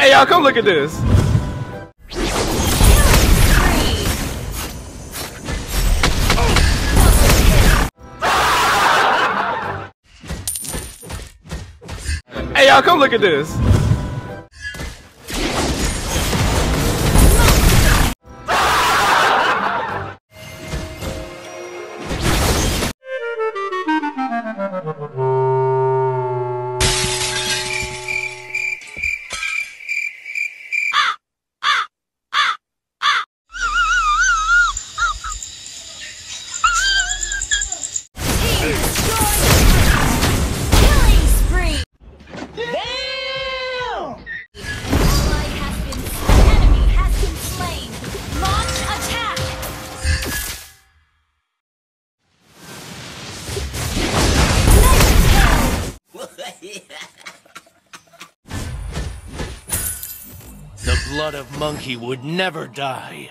Hey y'all, come look at this. Hey y'all, come look at this. Blood of monkey would never die.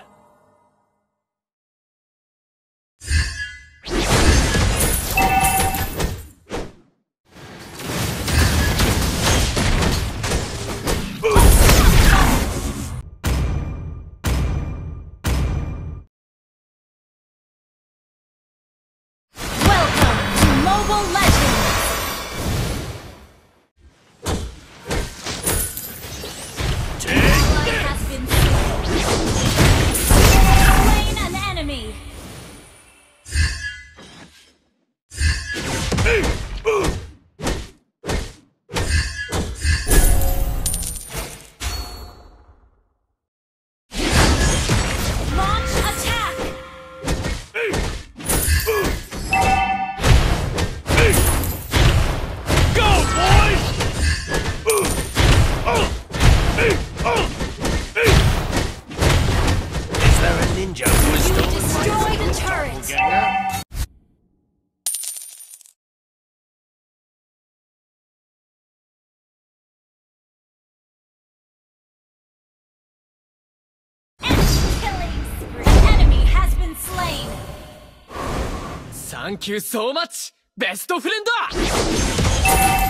Thank you so much, best friend!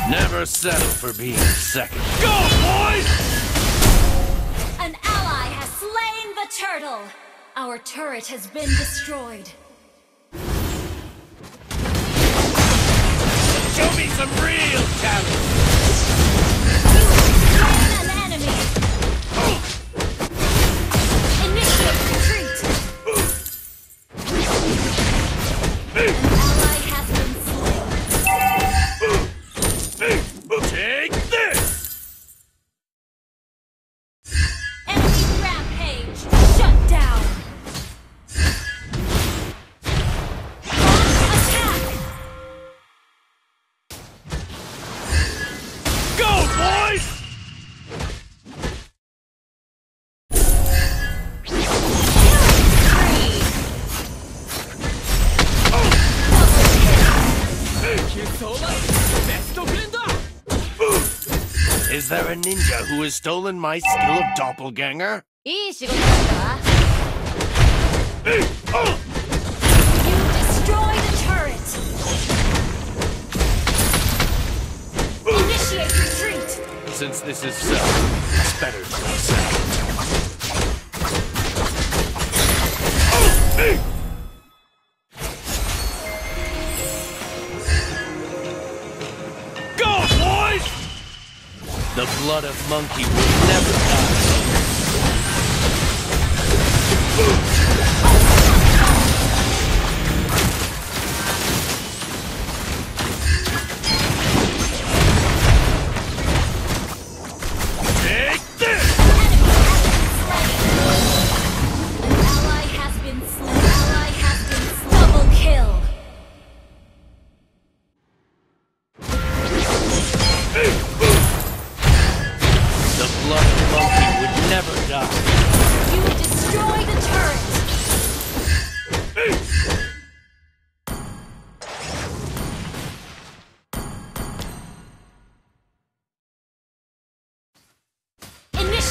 Never settle for being second. Go, boys! An ally has slain the turtle. Our turret has been destroyed. Show me some real talent! Is there a ninja who has stolen my skill of doppelganger? You the turret! Initiate retreat! Since this is so, it's better to. Blood of monkey will never die.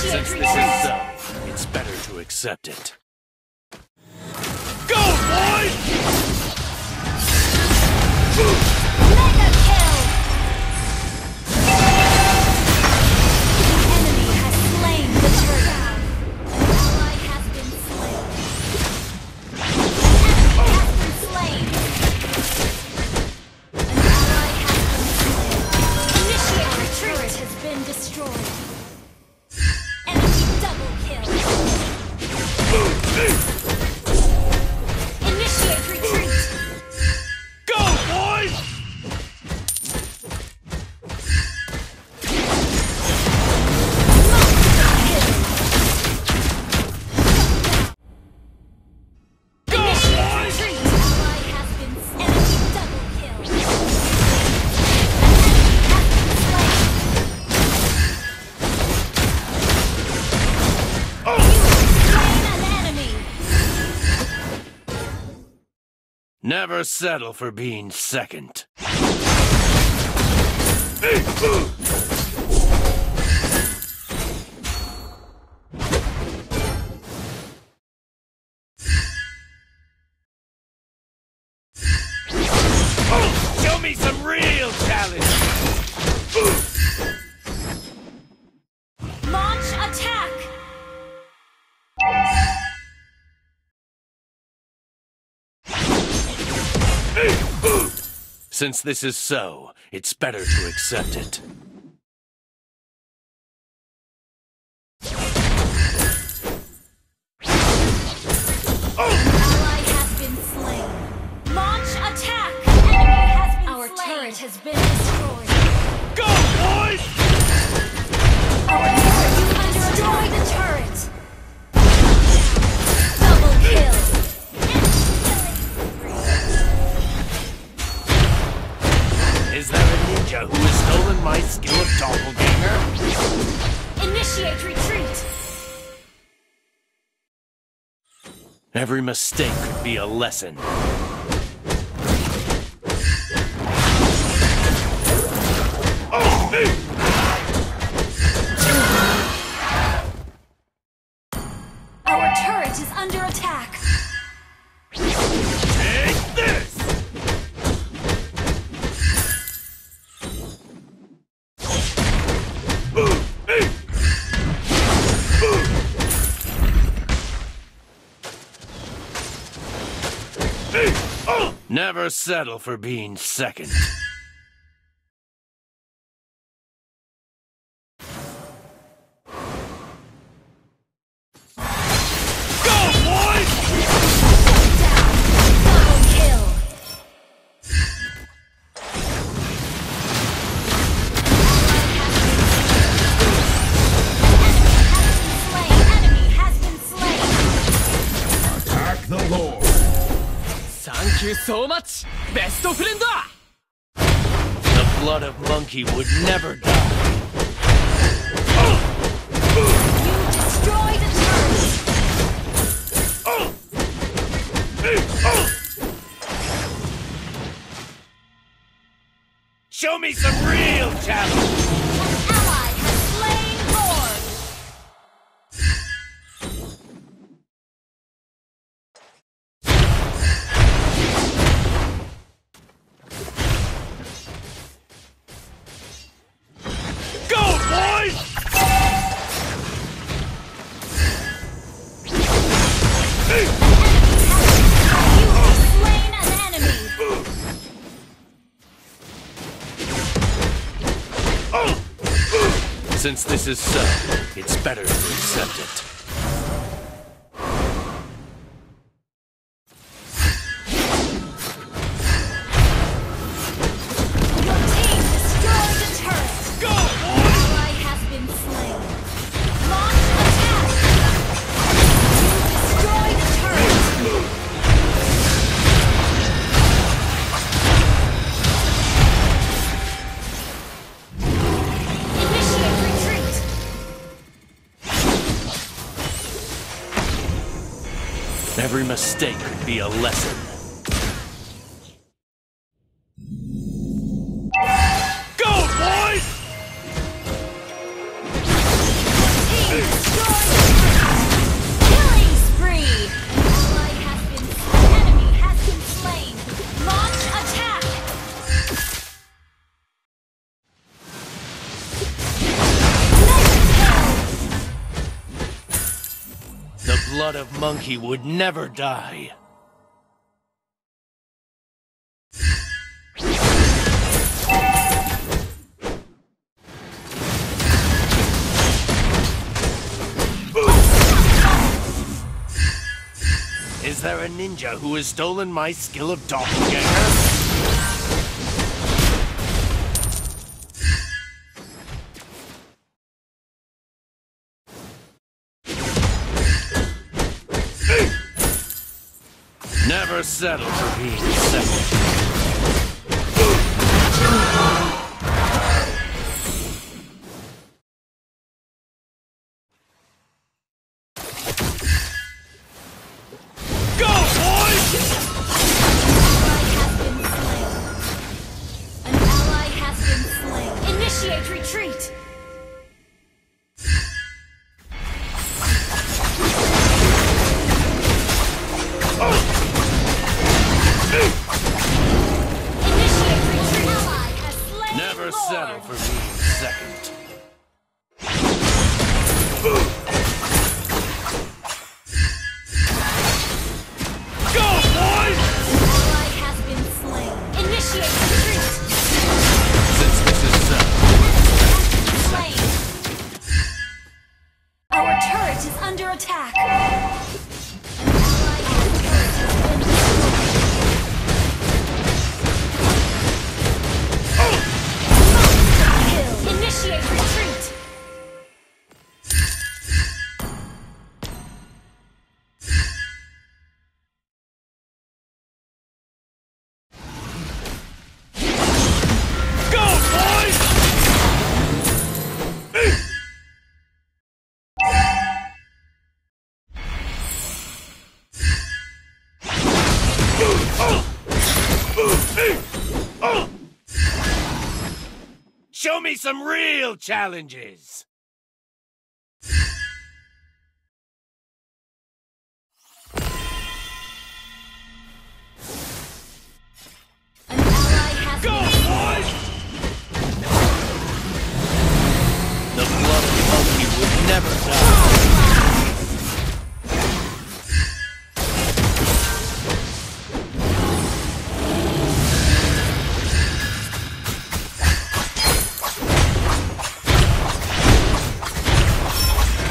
Since this is so, it's better to accept it. Go, boys! Mega Never settle for being second. Since this is so, it's better to accept it. Ally has been slain. Launch attack. Enemy has been Our turret has been destroyed. Every mistake could be a lesson. Never settle for being second. Thank you so much, best friend! The blood of Monkey would never die. You destroyed the turret! Show me some real challenge! Since this is so, it's better to accept it. Be a lesson. Go, boys! Team destroyed a turret. Killing spree. Ally has been enemy has been slain. Launch attack. The blood of monkey would never die. there a ninja who has stolen my skill of doppelganger? Never settle for being second. me some real challenges!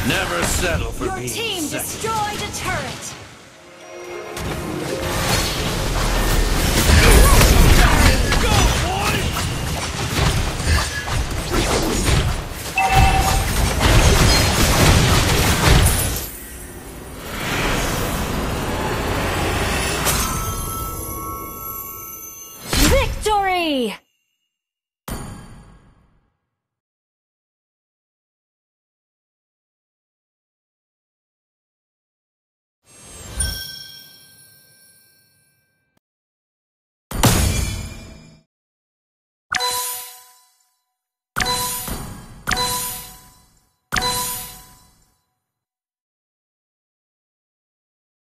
Never settle for Your being team second. destroyed a turret. Victory!